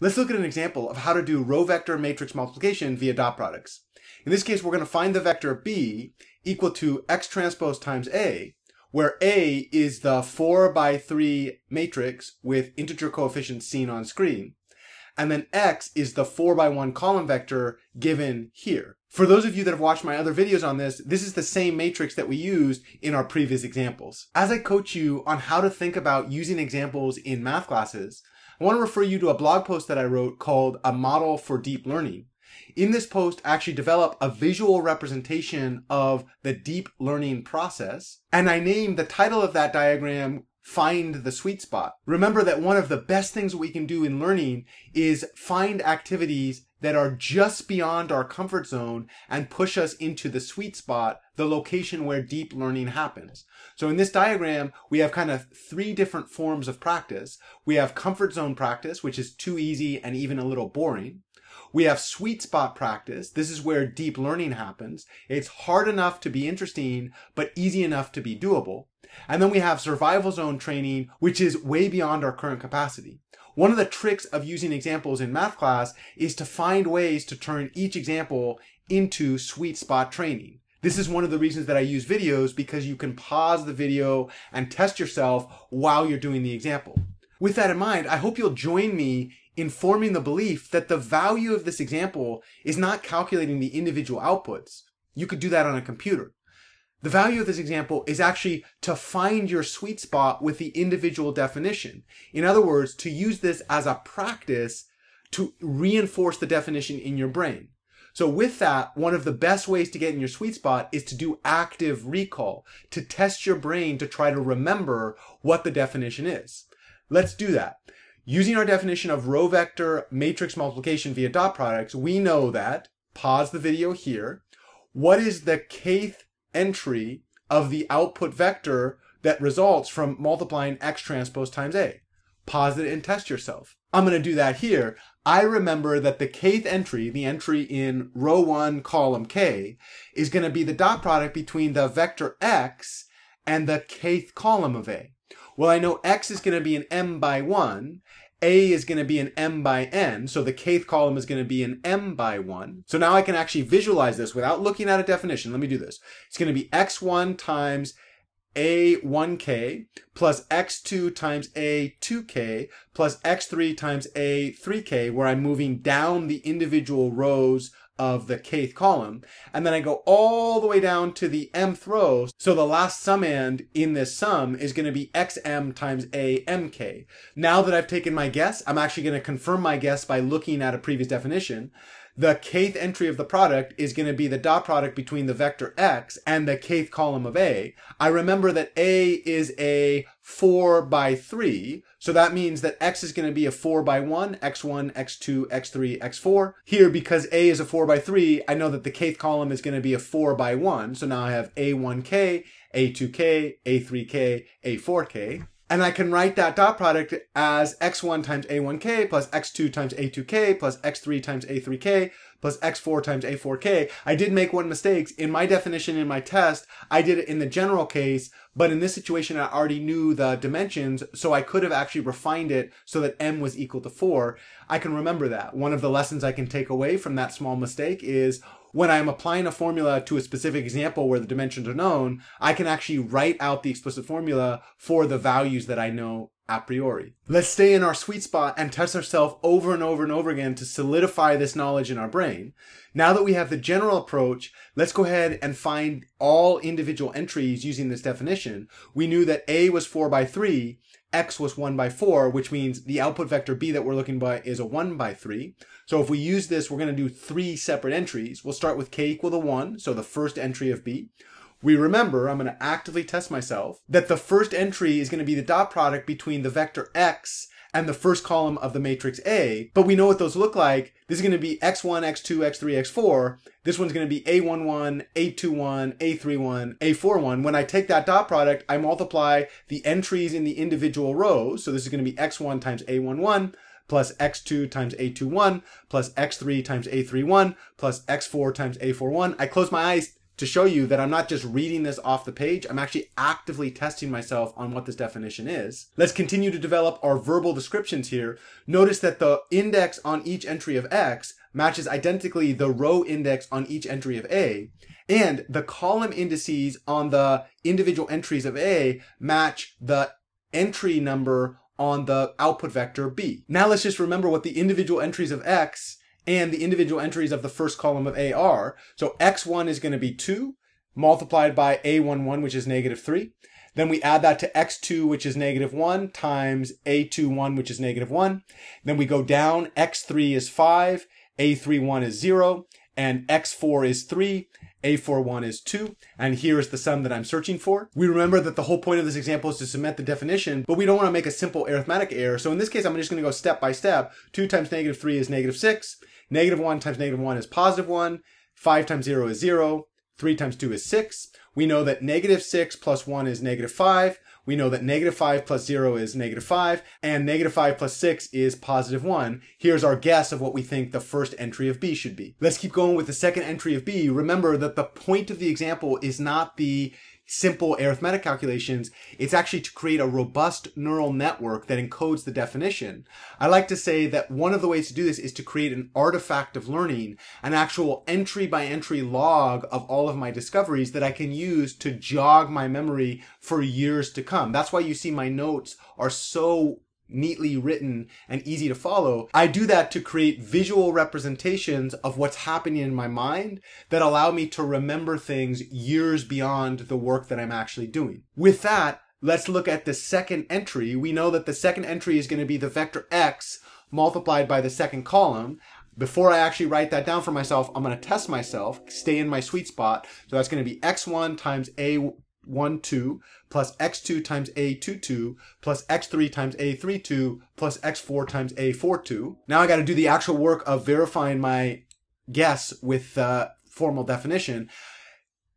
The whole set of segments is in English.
Let's look at an example of how to do row vector matrix multiplication via dot products. In this case, we're going to find the vector B equal to X transpose times A, where A is the 4 by 3 matrix with integer coefficients seen on screen, and then X is the 4 by 1 column vector given here. For those of you that have watched my other videos on this, this is the same matrix that we used in our previous examples. As I coach you on how to think about using examples in math classes, I want to refer you to a blog post that I wrote called A Model for Deep Learning. In this post, I actually develop a visual representation of the deep learning process, and I name the title of that diagram find the sweet spot. Remember that one of the best things we can do in learning is find activities that are just beyond our comfort zone and push us into the sweet spot, the location where deep learning happens. So in this diagram, we have kind of three different forms of practice. We have comfort zone practice, which is too easy and even a little boring. We have sweet spot practice. This is where deep learning happens. It's hard enough to be interesting, but easy enough to be doable. And then we have survival zone training, which is way beyond our current capacity. One of the tricks of using examples in math class is to find ways to turn each example into sweet spot training. This is one of the reasons that I use videos because you can pause the video and test yourself while you're doing the example. With that in mind, I hope you'll join me in forming the belief that the value of this example is not calculating the individual outputs. You could do that on a computer. The value of this example is actually to find your sweet spot with the individual definition. In other words, to use this as a practice to reinforce the definition in your brain. So with that, one of the best ways to get in your sweet spot is to do active recall, to test your brain to try to remember what the definition is. Let's do that. Using our definition of row vector matrix multiplication via dot products, we know that, pause the video here, what is the kth entry of the output vector that results from multiplying x transpose times a. Pause it and test yourself. I'm going to do that here. I remember that the kth entry, the entry in row 1, column k, is going to be the dot product between the vector x and the kth column of a. Well, I know x is going to be an m by 1, a is going to be an m by n, so the kth column is going to be an m by 1. So now I can actually visualize this without looking at a definition. Let me do this. It's going to be x1 times a1k plus x2 times a2k plus x3 times a3k, where I'm moving down the individual rows of the kth column. And then I go all the way down to the mth row. So the last summand in this sum is going to be xm times amk. Now that I've taken my guess, I'm actually going to confirm my guess by looking at a previous definition the kth entry of the product is going to be the dot product between the vector x and the kth column of A. I remember that A is a 4 by 3, so that means that x is going to be a 4 by 1, x1, x2, x3, x4. Here, because A is a 4 by 3, I know that the kth column is going to be a 4 by 1, so now I have A1k, A2k, A3k, A4k. And I can write that dot product as x1 times a1k plus x2 times a2k plus x3 times a3k plus x4 times a4k. I did make one mistake. In my definition in my test, I did it in the general case, but in this situation, I already knew the dimensions, so I could have actually refined it so that m was equal to 4. I can remember that. One of the lessons I can take away from that small mistake is when I'm applying a formula to a specific example where the dimensions are known, I can actually write out the explicit formula for the values that I know a priori. Let's stay in our sweet spot and test ourselves over and over and over again to solidify this knowledge in our brain. Now that we have the general approach, let's go ahead and find all individual entries using this definition. We knew that A was 4 by 3, X was 1 by 4, which means the output vector B that we're looking by is a 1 by 3. So if we use this, we're going to do three separate entries. We'll start with k equal to 1, so the first entry of B. We remember, I'm going to actively test myself, that the first entry is going to be the dot product between the vector x and the first column of the matrix A, but we know what those look like. This is going to be x1, x2, x3, x4. This one's going to be a11, a21, a31, a41. When I take that dot product, I multiply the entries in the individual rows. So this is going to be x1 times a11 plus x2 times a21 plus x3 times a31 plus x4 times a41. I close my eyes, to show you that I'm not just reading this off the page, I'm actually actively testing myself on what this definition is. Let's continue to develop our verbal descriptions here. Notice that the index on each entry of X matches identically the row index on each entry of A, and the column indices on the individual entries of A match the entry number on the output vector B. Now let's just remember what the individual entries of X and the individual entries of the first column of A are. So X1 is going to be 2 multiplied by A11, which is negative 3. Then we add that to X2, which is negative 1, times A21, which is negative 1. Then we go down. X3 is 5, A31 is 0, and X4 is 3, A41 is 2, and here is the sum that I'm searching for. We remember that the whole point of this example is to cement the definition, but we don't want to make a simple arithmetic error. So in this case, I'm just going to go step by step. 2 times negative 3 is negative 6. Negative 1 times negative 1 is positive 1. 5 times 0 is 0. 3 times 2 is 6. We know that negative 6 plus 1 is negative 5. We know that negative 5 plus 0 is negative 5. And negative 5 plus 6 is positive 1. Here's our guess of what we think the first entry of B should be. Let's keep going with the second entry of B. Remember that the point of the example is not the simple arithmetic calculations. It's actually to create a robust neural network that encodes the definition. I like to say that one of the ways to do this is to create an artifact of learning, an actual entry by entry log of all of my discoveries that I can use to jog my memory for years to come. That's why you see my notes are so neatly written and easy to follow. I do that to create visual representations of what's happening in my mind that allow me to remember things years beyond the work that I'm actually doing. With that, let's look at the second entry. We know that the second entry is going to be the vector x multiplied by the second column. Before I actually write that down for myself, I'm going to test myself, stay in my sweet spot. So that's going to be x1 times a 1, 2, plus x2 times a22, plus x3 times a32, plus x4 times a42. Now I got to do the actual work of verifying my guess with the formal definition.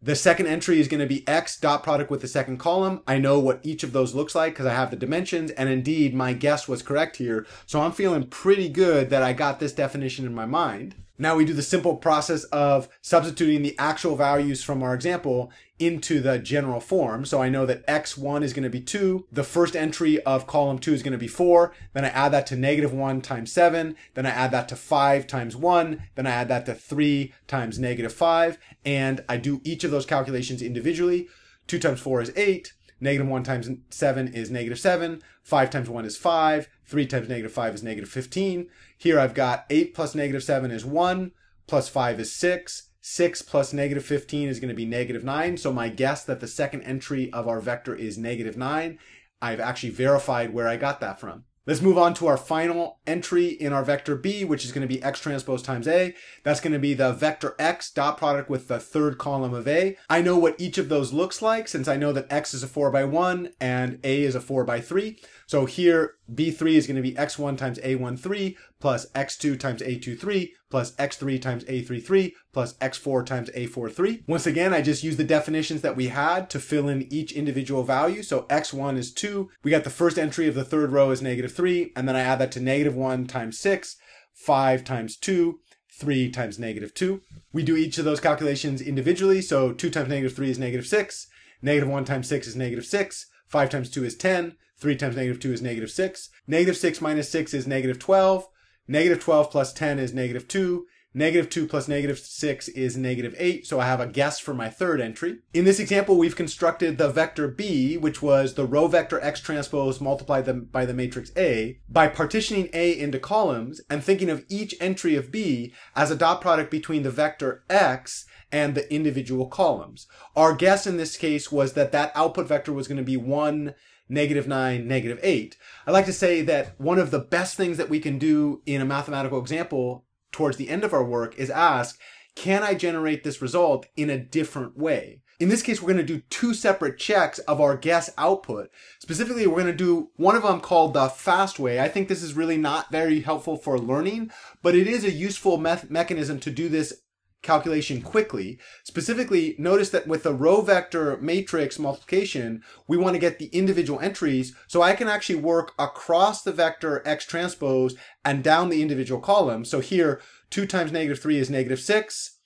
The second entry is going to be x dot product with the second column. I know what each of those looks like because I have the dimensions and indeed my guess was correct here. So I'm feeling pretty good that I got this definition in my mind. Now we do the simple process of substituting the actual values from our example into the general form. So I know that x1 is going to be 2. The first entry of column 2 is going to be 4. Then I add that to negative 1 times 7. Then I add that to 5 times 1. Then I add that to 3 times negative 5. And I do each of those calculations individually. 2 times 4 is 8. Negative 1 times 7 is negative 7. 5 times 1 is 5. 3 times negative 5 is negative 15. Here I've got 8 plus negative 7 is 1. Plus 5 is 6. 6 plus negative 15 is going to be negative 9. So my guess that the second entry of our vector is negative 9. I've actually verified where I got that from. Let's move on to our final entry in our vector B, which is going to be x transpose times A. That's going to be the vector x dot product with the third column of A. I know what each of those looks like since I know that x is a 4 by 1 and A is a 4 by 3. So here, B3 is going to be x1 times A13 plus x2 times A23 plus x3 times A33 plus x4 times A43. Once again, I just use the definitions that we had to fill in each individual value. So x1 is 2. We got the first entry of the third row is negative 3. And then I add that to negative 1 times 6, 5 times 2, 3 times negative 2. We do each of those calculations individually. So 2 times negative 3 is negative 6. Negative 1 times 6 is negative 6. 5 times 2 is 10. 3 times negative 2 is negative 6. Negative 6 minus 6 is negative 12. Negative 12 plus 10 is negative 2. Negative 2 plus negative 6 is negative 8, so I have a guess for my third entry. In this example, we've constructed the vector B, which was the row vector X transpose multiplied by the matrix A, by partitioning A into columns and thinking of each entry of B as a dot product between the vector X and the individual columns. Our guess in this case was that that output vector was going to be 1, negative 9, negative 8. I like to say that one of the best things that we can do in a mathematical example towards the end of our work is ask, can I generate this result in a different way? In this case, we're going to do two separate checks of our guess output. Specifically, we're going to do one of them called the fast way. I think this is really not very helpful for learning, but it is a useful me mechanism to do this calculation quickly. Specifically, notice that with the row vector matrix multiplication, we want to get the individual entries. So I can actually work across the vector x transpose and down the individual columns. So here, 2 times negative 3 is negative 6.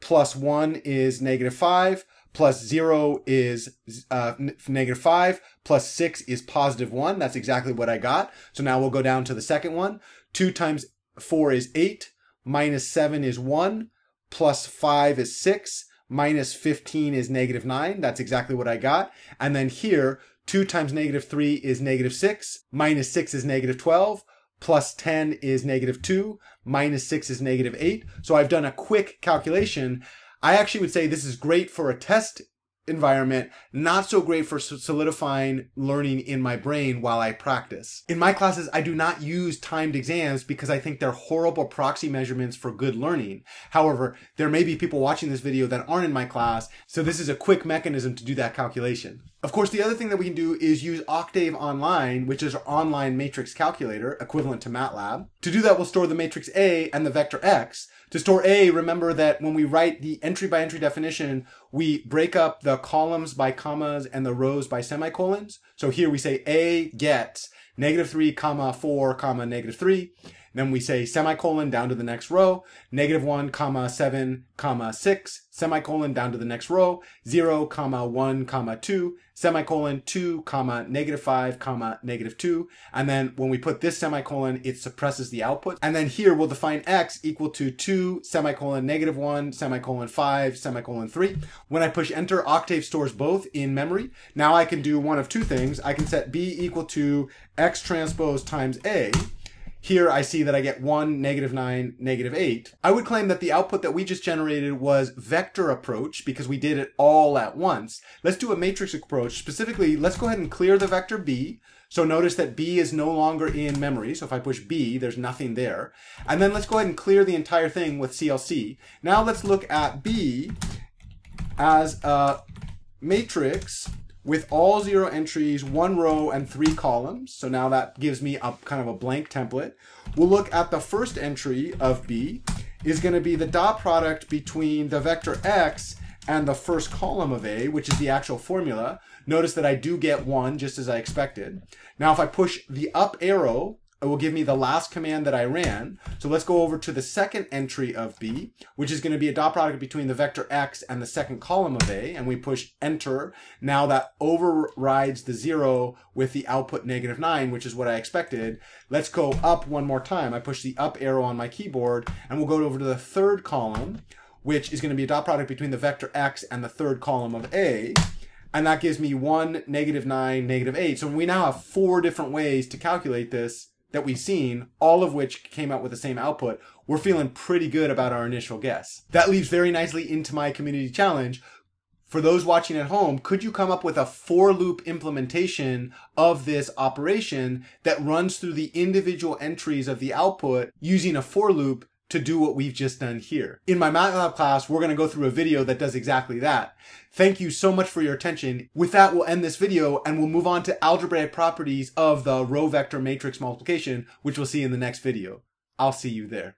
plus 1 is negative 5, plus 0 is uh, negative 5, plus 6 is positive 1. That's exactly what I got. So now we'll go down to the second one. 2 times 4 is 8, minus 7 is 1, plus 5 is 6, minus 15 is negative 9. That's exactly what I got. And then here, 2 times negative 3 is negative 6, minus 6 is negative 12, plus 10 is negative 2, minus 6 is negative 8. So I've done a quick calculation. I actually would say this is great for a test environment, not so great for solidifying learning in my brain while I practice. In my classes, I do not use timed exams because I think they're horrible proxy measurements for good learning. However, there may be people watching this video that aren't in my class, so this is a quick mechanism to do that calculation. Of course, the other thing that we can do is use Octave Online, which is our online matrix calculator, equivalent to MATLAB. To do that, we'll store the matrix A and the vector X. To store A, remember that when we write the entry by entry definition, we break up the columns by commas and the rows by semicolons. So here we say A gets negative 3 comma 4 comma negative 3. Then we say semicolon down to the next row, negative 1 comma 7 comma 6, semicolon down to the next row, 0 comma 1 comma 2, semicolon 2 comma negative 5 comma negative 2. And then when we put this semicolon, it suppresses the output. And then here we'll define x equal to 2 semicolon negative 1 semicolon 5 semicolon 3. When I push enter, Octave stores both in memory. Now I can do one of two things. I can set b equal to x transpose times a, here I see that I get 1, negative 9, negative 8. I would claim that the output that we just generated was vector approach because we did it all at once. Let's do a matrix approach. Specifically, let's go ahead and clear the vector b. So notice that b is no longer in memory. So if I push b, there's nothing there. And then let's go ahead and clear the entire thing with CLC. Now let's look at b as a matrix with all zero entries, one row and three columns. So now that gives me a kind of a blank template. We'll look at the first entry of B is going to be the dot product between the vector X and the first column of A, which is the actual formula. Notice that I do get one just as I expected. Now if I push the up arrow, it will give me the last command that I ran. So let's go over to the second entry of B, which is going to be a dot product between the vector X and the second column of A, and we push enter. Now that overrides the zero with the output negative nine, which is what I expected. Let's go up one more time. I push the up arrow on my keyboard, and we'll go over to the third column, which is going to be a dot product between the vector X and the third column of A and that gives me 1, negative 9, negative 8. So we now have four different ways to calculate this that we've seen, all of which came out with the same output, we're feeling pretty good about our initial guess. That leads very nicely into my community challenge. For those watching at home, could you come up with a for loop implementation of this operation that runs through the individual entries of the output using a for loop to do what we've just done here. In my MATLAB class, we're going to go through a video that does exactly that. Thank you so much for your attention. With that, we'll end this video and we'll move on to algebraic properties of the row vector matrix multiplication, which we'll see in the next video. I'll see you there.